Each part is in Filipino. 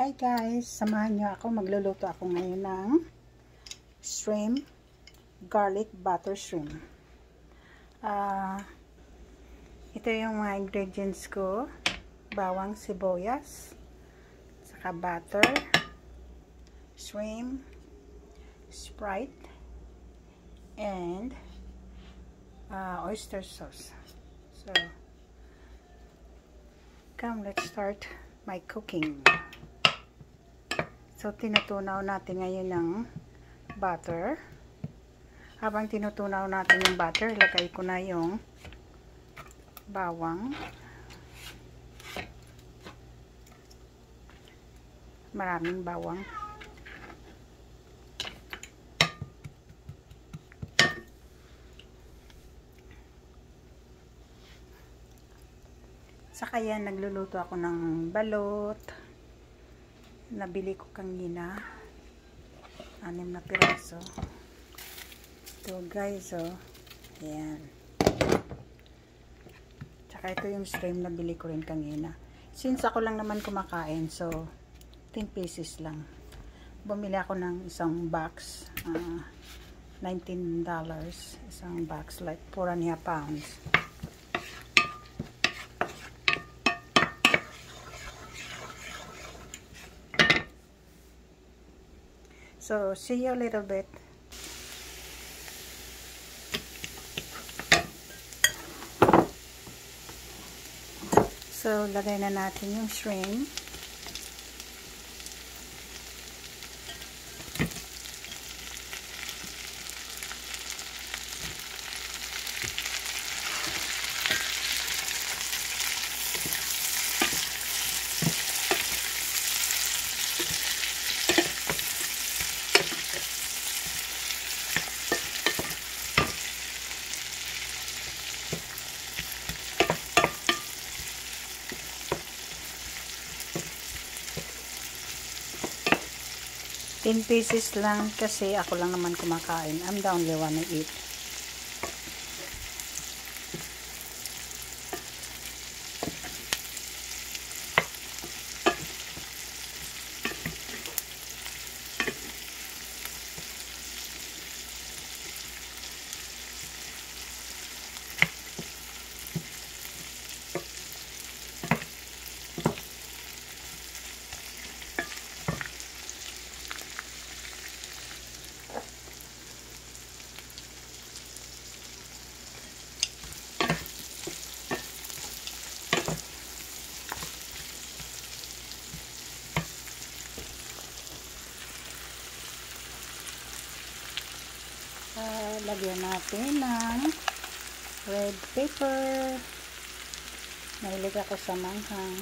Hi guys, samahan nyo ako. Magluluto ako ngayon ng shrimp garlic butter shrimp. Uh, ito yung mga ingredients ko. Bawang sibuyas, saka butter, shrimp, Sprite, and uh, oyster sauce. So, come let's start my cooking. So, tinutunaw natin ngayon ng butter. Habang tinutunaw natin yung butter, lagay ko na yung bawang. Maraming bawang. Saka yan, nagluluto ako ng balot. Nabili ko kanina. Anim na piraso. Ito guys, oh. Ayan. Tsaka ito yung stream na bili ko rin kanina. Since ako lang naman kumakain, so 10 pieces lang. Bumili ako ng isang box. Uh, $19. Isang box, like 4 and a half pounds. So, see you a little bit. So, lagay na natin yung shrimp. Ten pieces lang kasi ako lang naman kumakain. I'm the only one who eat. Uh, lagyan natin ng red pepper. Mahilig ako sa manghang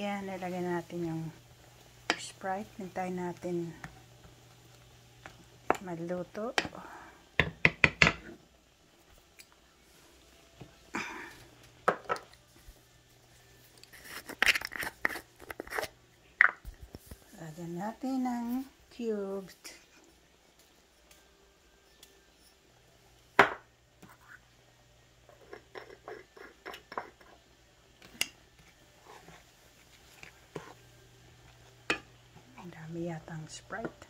Yan, nilagay natin yung Sprite. Hintayin natin magluto. Lagyan natin ng cubes. Mia Tang Sprite.